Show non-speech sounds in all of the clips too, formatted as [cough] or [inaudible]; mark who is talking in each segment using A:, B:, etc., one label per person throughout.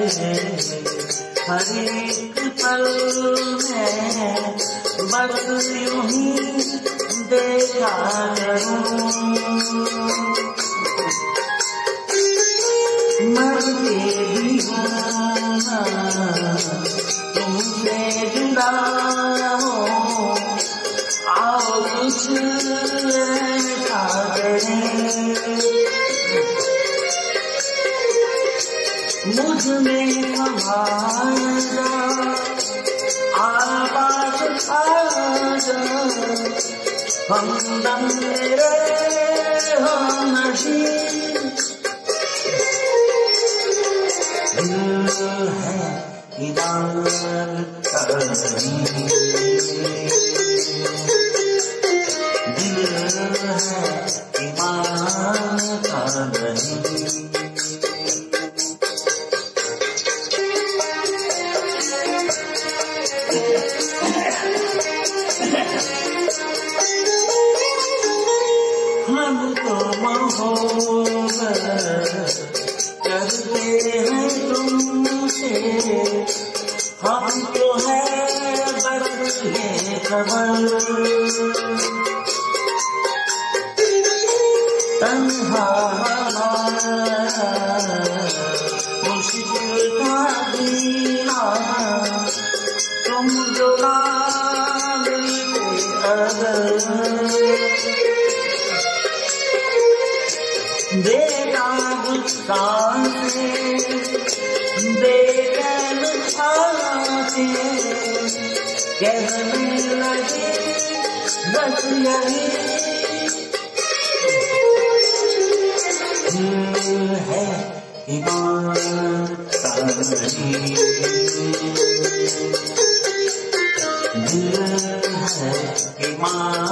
A: हर एक पल में बस यूँ ही देखा करूँ। मरते होना तुमसे जुदा हो आओ कुछ ऐसा करें। मुझमें हमारा आवाज़ आजा हमदम मेरे हो नशी दिल है नहीं। दिल है ईमान का नहीं। हम तो मोहब्बत करते हैं तुमसे। हम तो है बस खबर तन्हा मुश्किल था जीना जो ना मिलते अगर बेटा गुस्सा से बेचैन आके कहने है ईमान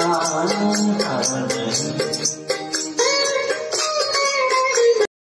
A: Ah. [laughs]